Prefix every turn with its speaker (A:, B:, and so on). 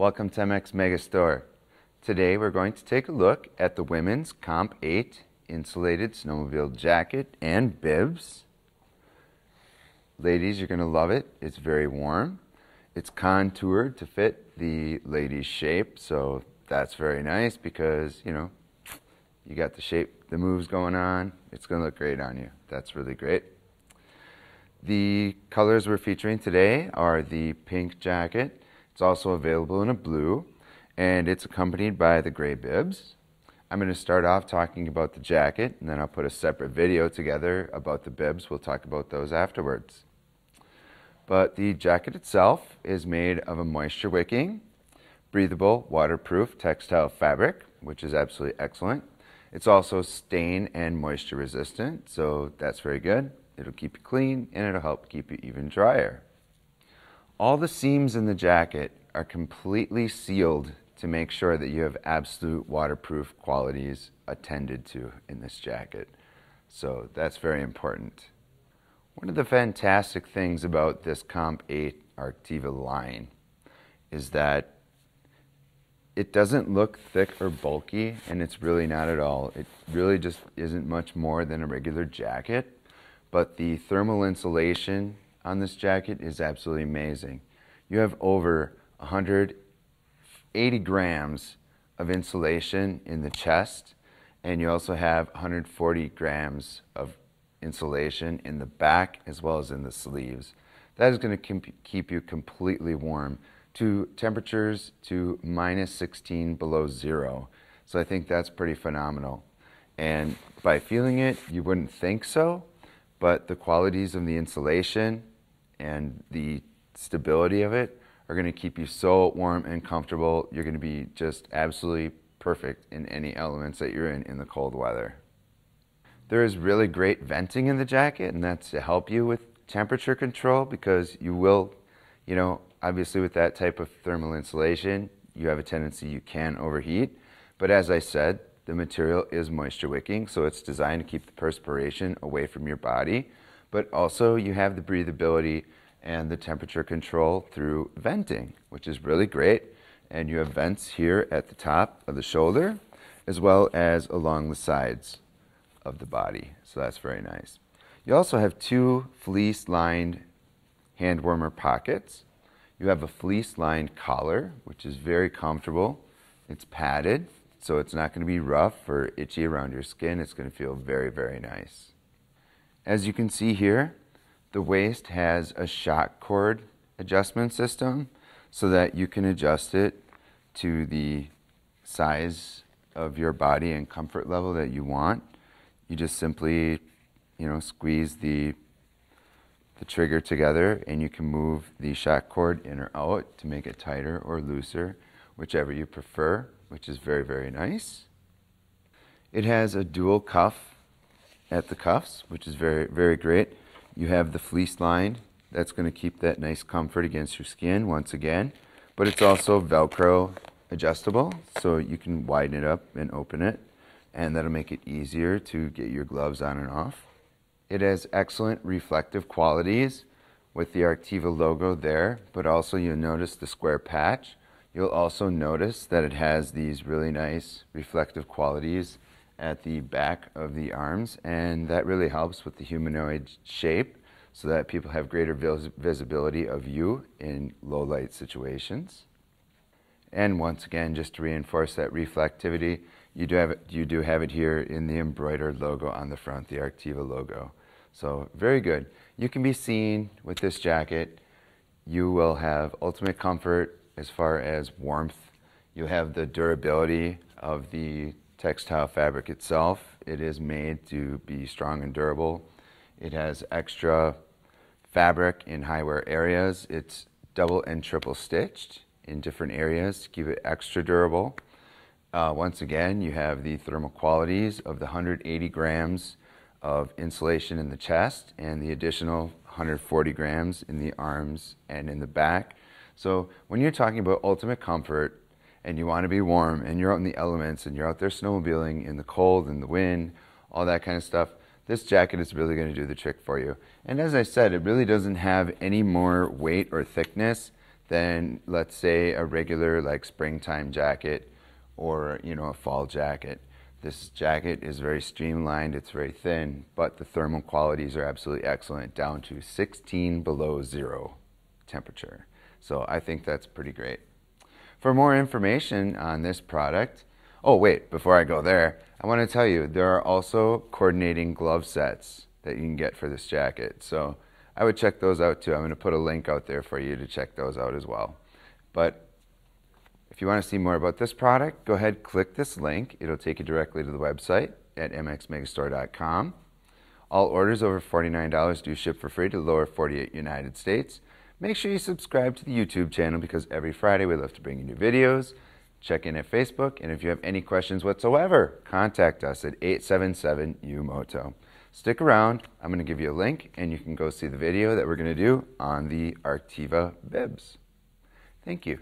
A: Welcome to MX Megastore. Today we're going to take a look at the women's Comp 8 insulated snowmobile jacket and bibs. Ladies, you're going to love it. It's very warm. It's contoured to fit the lady's shape, so that's very nice because, you know, you got the shape, the moves going on. It's going to look great on you. That's really great. The colors we're featuring today are the pink jacket. It's also available in a blue, and it's accompanied by the gray bibs. I'm going to start off talking about the jacket, and then I'll put a separate video together about the bibs. We'll talk about those afterwards. But the jacket itself is made of a moisture wicking, breathable, waterproof textile fabric, which is absolutely excellent. It's also stain and moisture resistant, so that's very good. It'll keep you clean and it'll help keep you even drier. All the seams in the jacket are completely sealed to make sure that you have absolute waterproof qualities attended to in this jacket. So that's very important. One of the fantastic things about this Comp 8 Arctiva line is that it doesn't look thick or bulky, and it's really not at all. It really just isn't much more than a regular jacket but the thermal insulation on this jacket is absolutely amazing. You have over 180 grams of insulation in the chest, and you also have 140 grams of insulation in the back as well as in the sleeves. That is going to keep you completely warm to temperatures to minus 16 below zero. So I think that's pretty phenomenal. And by feeling it, you wouldn't think so, but the qualities of the insulation and the stability of it are going to keep you so warm and comfortable. You're going to be just absolutely perfect in any elements that you're in in the cold weather. There is really great venting in the jacket, and that's to help you with temperature control because you will, you know, obviously with that type of thermal insulation, you have a tendency you can overheat. But as I said, the material is moisture wicking, so it's designed to keep the perspiration away from your body, but also you have the breathability and the temperature control through venting, which is really great. And you have vents here at the top of the shoulder, as well as along the sides of the body. So that's very nice. You also have two fleece lined hand warmer pockets. You have a fleece lined collar, which is very comfortable. It's padded, so it's not going to be rough or itchy around your skin. It's going to feel very, very nice. As you can see here, the waist has a shock cord adjustment system so that you can adjust it to the size of your body and comfort level that you want. You just simply, you know, squeeze the the trigger together and you can move the shock cord in or out to make it tighter or looser, whichever you prefer which is very, very nice. It has a dual cuff at the cuffs, which is very, very great. You have the fleece line that's going to keep that nice comfort against your skin once again, but it's also Velcro adjustable, so you can widen it up and open it, and that'll make it easier to get your gloves on and off. It has excellent reflective qualities with the Arctiva logo there, but also you'll notice the square patch You'll also notice that it has these really nice reflective qualities at the back of the arms, and that really helps with the humanoid shape so that people have greater vis visibility of you in low light situations. And once again, just to reinforce that reflectivity, you do have it, you do have it here in the embroidered logo on the front, the Arctiva logo. So very good. You can be seen with this jacket. You will have ultimate comfort as far as warmth. You have the durability of the textile fabric itself. It is made to be strong and durable. It has extra fabric in high wear areas. It's double and triple stitched in different areas to keep it extra durable. Uh, once again, you have the thermal qualities of the 180 grams of insulation in the chest and the additional 140 grams in the arms and in the back. So when you're talking about ultimate comfort and you want to be warm and you're out in the elements and you're out there snowmobiling in the cold and the wind, all that kind of stuff, this jacket is really going to do the trick for you. And as I said, it really doesn't have any more weight or thickness than let's say a regular like springtime jacket or you know a fall jacket. This jacket is very streamlined, it's very thin, but the thermal qualities are absolutely excellent, down to 16 below zero temperature. So I think that's pretty great. For more information on this product, oh wait, before I go there, I want to tell you there are also coordinating glove sets that you can get for this jacket. So I would check those out too. I'm going to put a link out there for you to check those out as well. But if you want to see more about this product, go ahead, click this link. It'll take you directly to the website at mxmegastore.com. All orders over $49 do ship for free to lower 48 United States. Make sure you subscribe to the YouTube channel because every Friday we love to bring you new videos. Check in at Facebook, and if you have any questions whatsoever, contact us at 877-UMOTO. Stick around. I'm going to give you a link, and you can go see the video that we're going to do on the Arctiva bibs. Thank you.